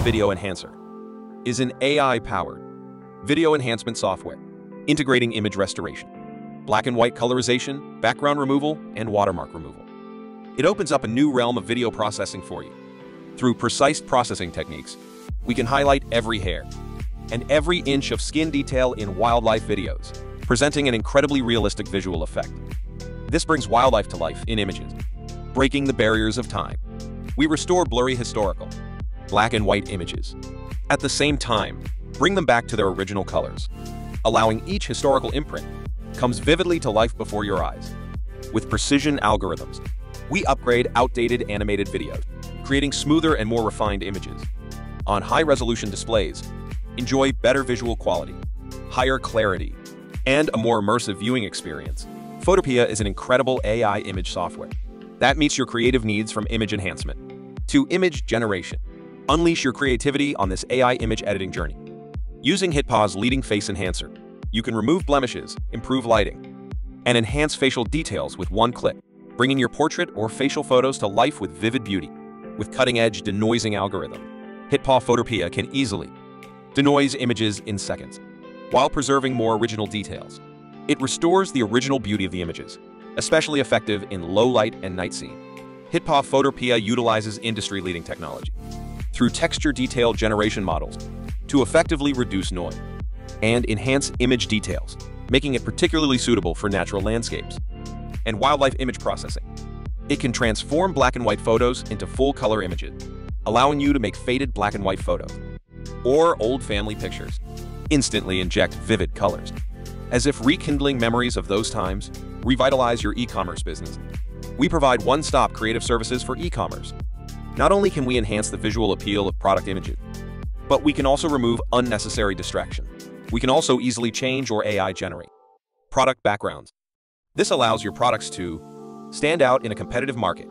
Video Enhancer is an AI-powered video enhancement software integrating image restoration, black and white colorization, background removal, and watermark removal. It opens up a new realm of video processing for you. Through precise processing techniques, we can highlight every hair and every inch of skin detail in wildlife videos, presenting an incredibly realistic visual effect. This brings wildlife to life in images, breaking the barriers of time. We restore blurry historical, black and white images. At the same time, bring them back to their original colors, allowing each historical imprint comes vividly to life before your eyes. With precision algorithms, we upgrade outdated animated videos, creating smoother and more refined images. On high-resolution displays, enjoy better visual quality, higher clarity, and a more immersive viewing experience. FotorPea is an incredible AI image software that meets your creative needs from image enhancement to image generation. Unleash your creativity on this AI image editing journey. Using HitPaw's leading face enhancer, you can remove blemishes, improve lighting, and enhance facial details with one click, bringing your portrait or facial photos to life with vivid beauty. With cutting-edge denoising algorithm, HitPaw FotorPea can easily denoise images in seconds, while preserving more original details. It restores the original beauty of the images, especially effective in low light and night scene. HitPaw FotorPea utilizes industry-leading technology through texture detail generation models to effectively reduce noise and enhance image details, making it particularly suitable for natural landscapes and wildlife image processing. It can transform black and white photos into full-color images, allowing you to make faded black and white photos or old family pictures. Instantly inject vivid colors, as if rekindling memories of those times, revitalize your e-commerce business. We provide one-stop creative services for e-commerce. Not only can we enhance the visual appeal of product images, but we can also remove unnecessary distraction. We can also easily change or AI generate product backgrounds. This allows your products to stand out in a competitive market